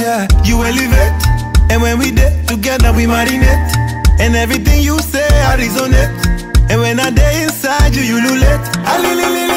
Yeah, you elevate. And when we did together, we marinate. And everything you say, I resonate. And when I day inside you, you lulate. I li li li